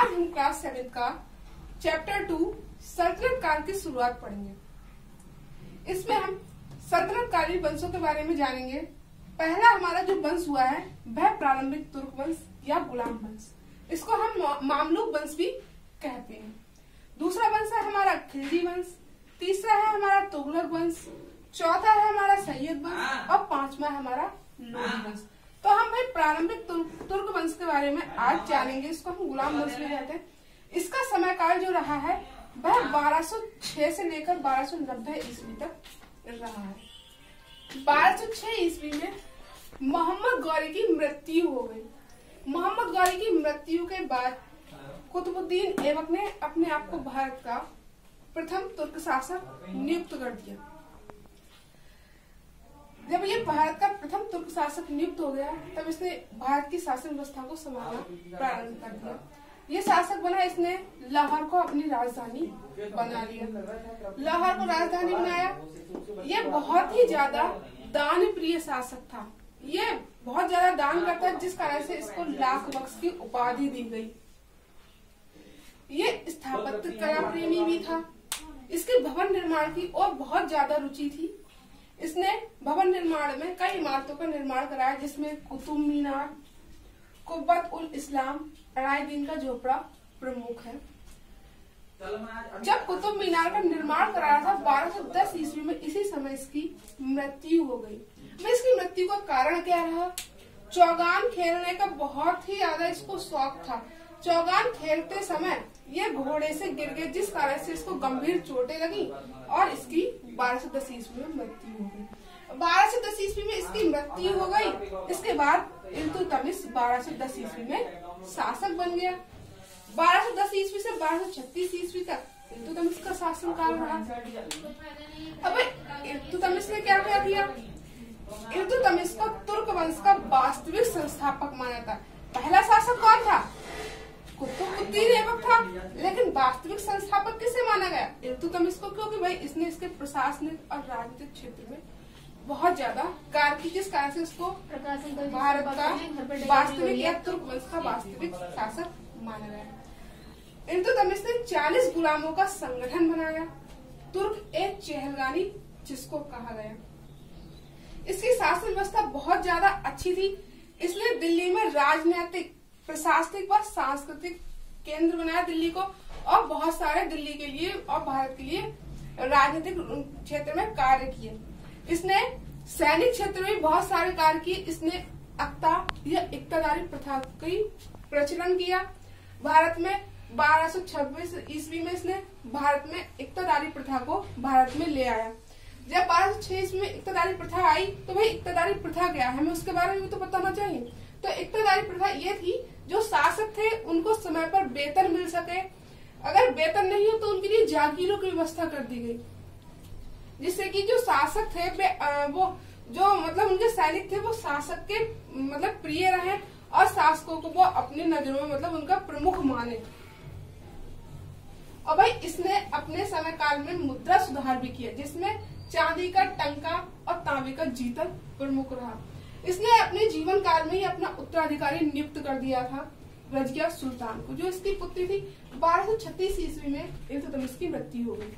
आज हम class seven का? चैप्टर टू सल्तनत काल की शुरुआत पढ़ेंगे। इसमें हम सल्तनत कालीन वंशों के बारे में जानेंगे। पहला हमारा जो वंश हुआ है वह प्रारंभिक तुर्क वंश या गुलाम वंश। इसको हम मामलुक वंश भी कहते हैं। दूसरा वंश है हमारा खिलजी वंश तीसरा है हमारा तुगलक वंश चौथा है हमारा सैयद वंश और पांचवा है हमारा लोधी वंश। तो हम भाई प्रारंभिक तुर्क, वंश के बारे में आज जानेंगे इसको हम गुलाम वंश में कहते हैं। इसका समय काल जो रहा है वह 1206 से लेकर 1290 ईस्वी तक रहा है। 1206 ईस्वी में मोहम्मद गौरी की मृत्यु हो गई। मोहम्मद गौरी की मृत्यु के बाद कुतुबुद्दीन ऐबक ने अपने आप को भारत का प्रथम तुर्क शासक नियुक्त कर दिया। जब ये भारत का प्रथम तुर्क शासक नियुक्त हो गया, तब इसने भारत की शासन व्यवस्था को संभालना प्रारंभ कर दिया। ये शासक बना इसने लाहौर को अपनी राजधानी बना लिया। लाहौर को राजधानी बनाया। ये बहुत ही ज़्यादा दान प्रिय शासक था। ये बहुत ज़्यादा दान करता जिस कारण से इसको लाख बख्श की उपाधि दी गई। ये स्थापत्य कला प्रेमी भी था। इसके भवन निर्माण की और बहुत ज़्यादा रुचि थी। इसने भवन निर्माण में कई इमारतों का निर्माण कराया, जिसमें कुतुब मीनार, कुब्बत उल इस्लाम अलाउद्दीन का झोपड़ा प्रमुख है। जब कुतुब मीनार का निर्माण कराया था 1210 ईस्वी में इसी समय इसकी मृत्यु हो गई। मैं इसकी मृत्यु का कारण क्या रहा? चौगान खेलने का बहुत ही ज़्यादा इसको शौक था। चौगान खेलते समय ये घोड़े से गिर गए, जिस कारण से इसको गंभीर चोटें लगी और इसकी 1210 ईस्वी में मृत्यु हो गई। 1210 ईस्वी में इसकी मृत्यु हो गई। इसके बाद इन्दुतमिश बारह सौ दस ईस्वी में शासक बन गया। 1210 ईस्वी से 1236 ईस्वी तक इल्तुतमिश का शासन काल रहा। अब इल्तुतमिश ने क्या क्या किया इल्तुतमिश को तुर्क वंश का वास्तविक संस्थापक माना था। पहला शासक कौन था? कुतुबुद्दीन ऐबक था। लेकिन वास्तविक संस्थापक किसे माना गया? इल्तुतमिश को क्योंकि भाई इसने इसके प्रशासनिक और राजनीतिक क्षेत्र में बहुत ज़्यादा कार्य की जिस कारण से उसको भारत का वास्तविक या तुर्क वंश का वास्तविक शासक माना गया। इल्तुतमिश ने 40 गुलामों का संगठन बनाया। तुर्क एक चहलगानी जिसको कहा गया। इसकी शासन व्यवस्था बहुत ज़्यादा अच्छी थी। इसलिए दिल्ली में राजनीतिक प्रशासनिक व सांस्कृतिक केंद्र बनाया दिल्ली को, और बहुत सारे दिल्ली के लिए और भारत के लिए राजनीतिक क्षेत्र में कार्य किए। इसने सैनिक क्षेत्र में बहुत सारे कार्य किए। इसने अक्ता या इक्तादारी प्रथा की प्रचलन किया। भारत में 1226 ईस्वी में इसने भारत में इक्तादारी प्रथा को भारत में ले आया। जब बारह सौ छह ईस्वी में इक्तादारी प्रथा आई तो भाई इक्तादारी प्रथा क्या हमें उसके बारे में तो बताना चाहिए। तो इक्तादारी प्रथा ये थी, जो शासक थे वेतन मिल सके। अगर वेतन नहीं हो तो उनके लिए जागीरों की व्यवस्था कर दी गई। जिससे कि जो शासक थे वे, जो मतलब उनके सैनिक थे वो शासक के मतलब प्रिय रहे और शासकों को वो अपनी नज़रों में मतलब उनका प्रमुख माने। और भाई इसने अपने समय काल में मुद्रा सुधार भी किया जिसमें चांदी का टंका और तांबे का जीतल प्रमुख रहा। इसने अपने जीवन काल में ही अपना उत्तराधिकारी नियुक्त कर दिया था। रजिया सुल्तान को, जो इसकी पुत्री थी 1236 ईस्वी में इल्तुतमिश की मृत्यु हो गई।